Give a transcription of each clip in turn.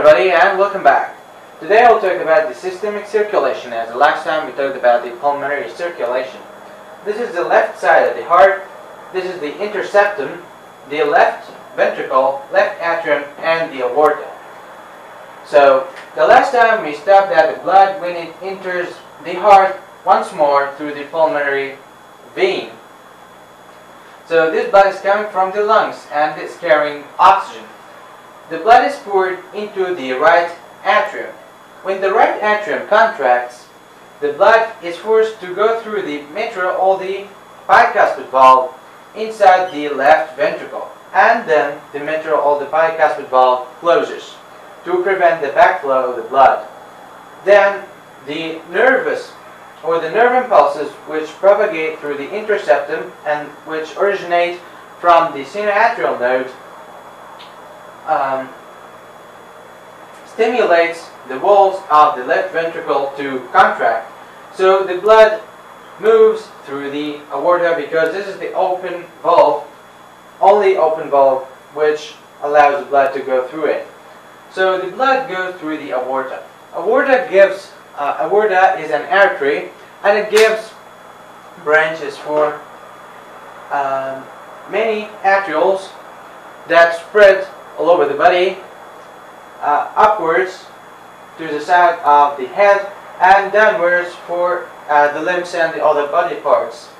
Everybody and welcome back. Today I'll talk about the systemic circulation as the last time we talked about the pulmonary circulation. This is the left side of the heart, this is the interseptum, the left ventricle, left atrium and the aorta. So the last time we stopped at the blood when it enters the heart once more through the pulmonary vein. So this blood is coming from the lungs and it's carrying oxygen. The blood is poured into the right atrium. When the right atrium contracts, the blood is forced to go through the mitral or the bicuspid valve inside the left ventricle. And then the mitral or the bicuspid valve closes to prevent the backflow of the blood. Then the nervous or the nerve impulses which propagate through the interseptum and which originate from the sinoatrial node um, stimulates the walls of the left ventricle to contract. So the blood moves through the aorta because this is the open valve, only open valve which allows the blood to go through it. So the blood goes through the aorta. Aorta gives, uh, aorta is an artery and it gives branches for um, many arterioles that spread all over the body, uh, upwards to the side of the head, and downwards for uh, the limbs and the other body parts.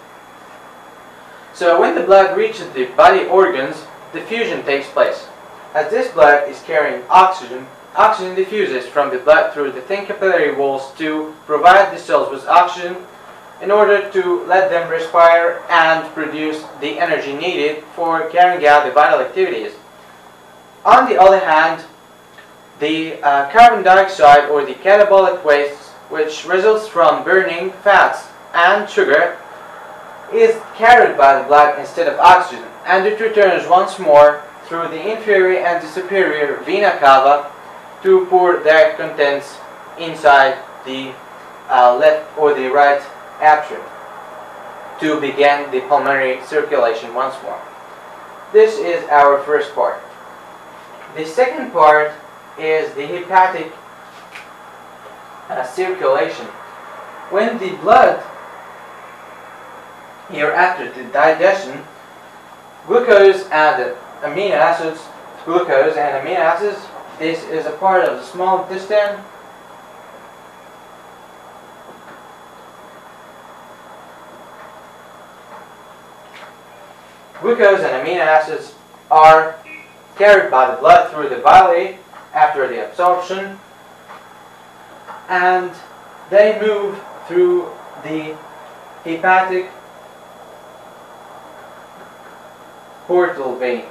So when the blood reaches the body organs, diffusion takes place. As this blood is carrying oxygen, oxygen diffuses from the blood through the thin capillary walls to provide the cells with oxygen in order to let them respire and produce the energy needed for carrying out the vital activities. On the other hand, the uh, carbon dioxide or the catabolic waste which results from burning fats and sugar is carried by the blood instead of oxygen and it returns once more through the inferior and the superior vena cava to pour their contents inside the uh, left or the right atrium to begin the pulmonary circulation once more. This is our first part. The second part is the hepatic uh, circulation. When the blood, here after the digestion, glucose and amino acids, glucose and amino acids, this is a part of the small intestine Glucose and amino acids are carried by the blood through the body after the absorption and they move through the hepatic portal vein.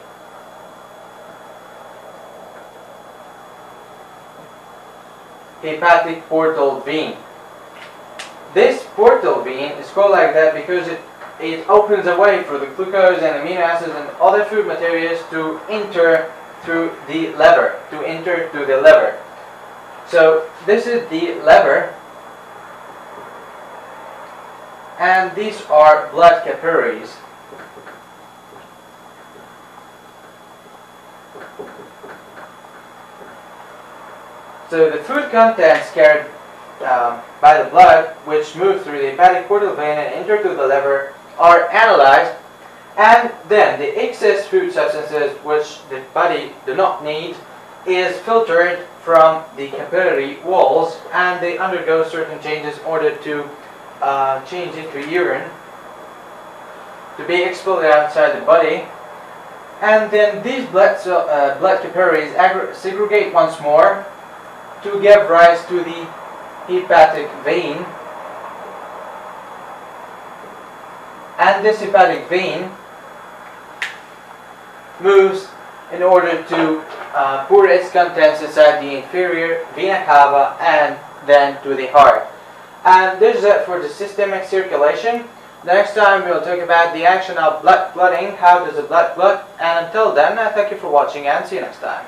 Hepatic portal vein. This portal vein is called like that because it it opens a way for the glucose and amino acids and other food materials to enter through the liver, to enter through the liver. So this is the liver and these are blood capillaries. So the food contents carried um, by the blood, which moves through the hepatic portal vein and enter through the liver, are analyzed and then the excess food substances which the body do not need is filtered from the capillary walls and they undergo certain changes in order to uh, change into urine to be expelled outside the body. And then these blood, uh, blood capillaries segregate once more to give rise to the hepatic vein and this hepatic vein moves in order to uh, pour its contents inside the inferior vena cava and then to the heart. And this is it for the systemic circulation. Next time we'll talk about the action of blood clotting, how does the blood clot, and until then, I thank you for watching and see you next time.